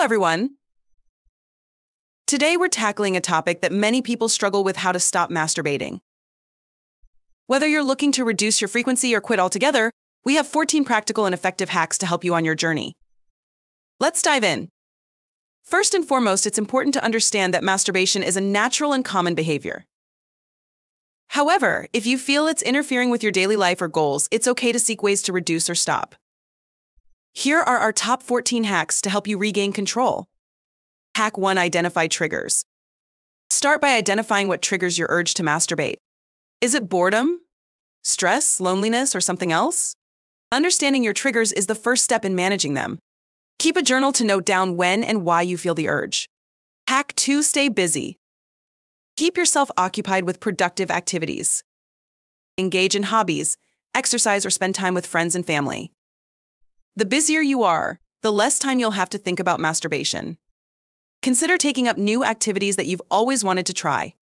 Hello, everyone. Today, we're tackling a topic that many people struggle with how to stop masturbating. Whether you're looking to reduce your frequency or quit altogether, we have 14 practical and effective hacks to help you on your journey. Let's dive in. First and foremost, it's important to understand that masturbation is a natural and common behavior. However, if you feel it's interfering with your daily life or goals, it's okay to seek ways to reduce or stop. Here are our top 14 hacks to help you regain control. Hack 1 Identify triggers. Start by identifying what triggers your urge to masturbate. Is it boredom, stress, loneliness, or something else? Understanding your triggers is the first step in managing them. Keep a journal to note down when and why you feel the urge. Hack 2 Stay busy. Keep yourself occupied with productive activities. Engage in hobbies, exercise, or spend time with friends and family. The busier you are, the less time you'll have to think about masturbation. Consider taking up new activities that you've always wanted to try.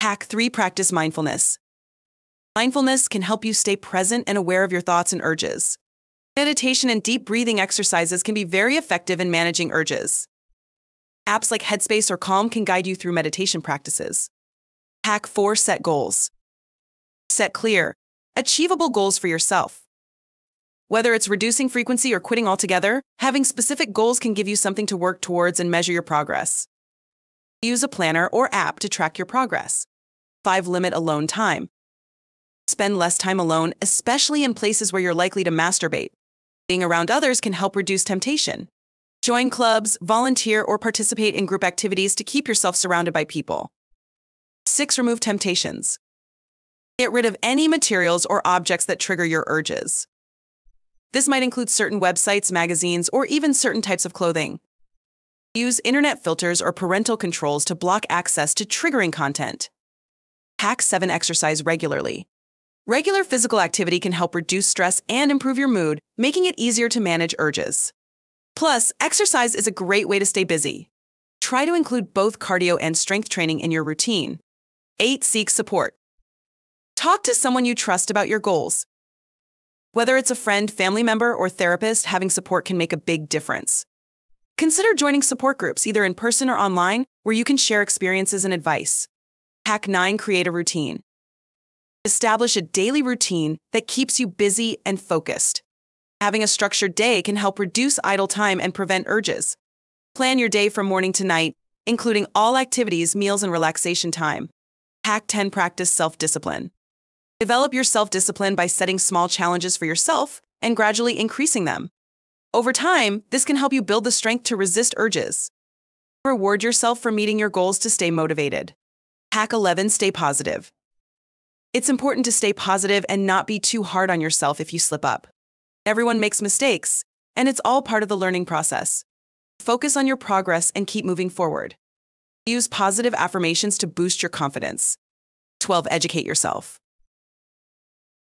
Hack 3 Practice mindfulness. Mindfulness can help you stay present and aware of your thoughts and urges. Meditation and deep breathing exercises can be very effective in managing urges. Apps like Headspace or Calm can guide you through meditation practices. Hack 4 Set goals. Set clear, achievable goals for yourself. Whether it's reducing frequency or quitting altogether, having specific goals can give you something to work towards and measure your progress. Use a planner or app to track your progress. 5. Limit alone time. Spend less time alone, especially in places where you're likely to masturbate. Being around others can help reduce temptation. Join clubs, volunteer, or participate in group activities to keep yourself surrounded by people. 6. Remove temptations. Get rid of any materials or objects that trigger your urges. This might include certain websites, magazines, or even certain types of clothing. Use internet filters or parental controls to block access to triggering content. Hack 7 Exercise regularly. Regular physical activity can help reduce stress and improve your mood, making it easier to manage urges. Plus, exercise is a great way to stay busy. Try to include both cardio and strength training in your routine. 8. Seek support. Talk to someone you trust about your goals. Whether it's a friend, family member, or therapist, having support can make a big difference. Consider joining support groups, either in person or online, where you can share experiences and advice. Hack 9 Create a routine. Establish a daily routine that keeps you busy and focused. Having a structured day can help reduce idle time and prevent urges. Plan your day from morning to night, including all activities, meals, and relaxation time. Hack 10 Practice self discipline. Develop your self discipline by setting small challenges for yourself and gradually increasing them. Over time, this can help you build the strength to resist urges. Reward yourself for meeting your goals to stay motivated. Hack 11 Stay positive. It's important to stay positive and not be too hard on yourself if you slip up. Everyone makes mistakes, and it's all part of the learning process. Focus on your progress and keep moving forward. Use positive affirmations to boost your confidence. 12. Educate yourself.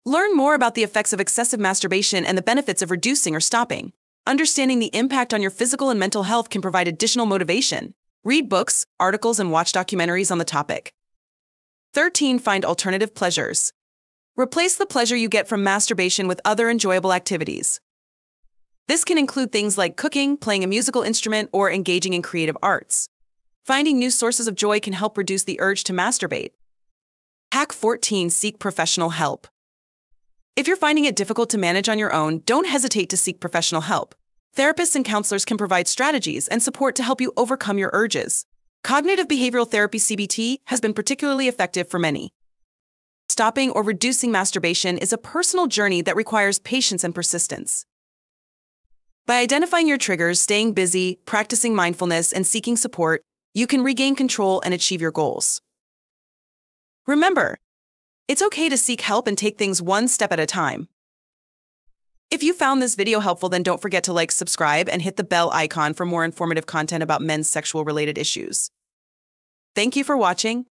Learn more about the effects of excessive masturbation and the benefits of reducing or stopping. Understanding the impact on your physical and mental health can provide additional motivation. Read books, articles, and watch documentaries on the topic. 13. Find alternative pleasures. Replace the pleasure you get from masturbation with other enjoyable activities. This can include things like cooking, playing a musical instrument, or engaging in creative arts. Finding new sources of joy can help reduce the urge to masturbate. Hack 14 Seek professional help. If you're finding it difficult to manage on your own, don't hesitate to seek professional help. Therapists and counselors can provide strategies and support to help you overcome your urges. Cognitive behavioral therapy CBT has been particularly effective for many. Stopping or reducing masturbation is a personal journey that requires patience and persistence. By identifying your triggers, staying busy, practicing mindfulness, and seeking support, you can regain control and achieve your goals. Remember, it's okay to seek help and take things one step at a time. If you found this video helpful, then don't forget to like, subscribe, and hit the bell icon for more informative content about men's sexual related issues. Thank you for watching,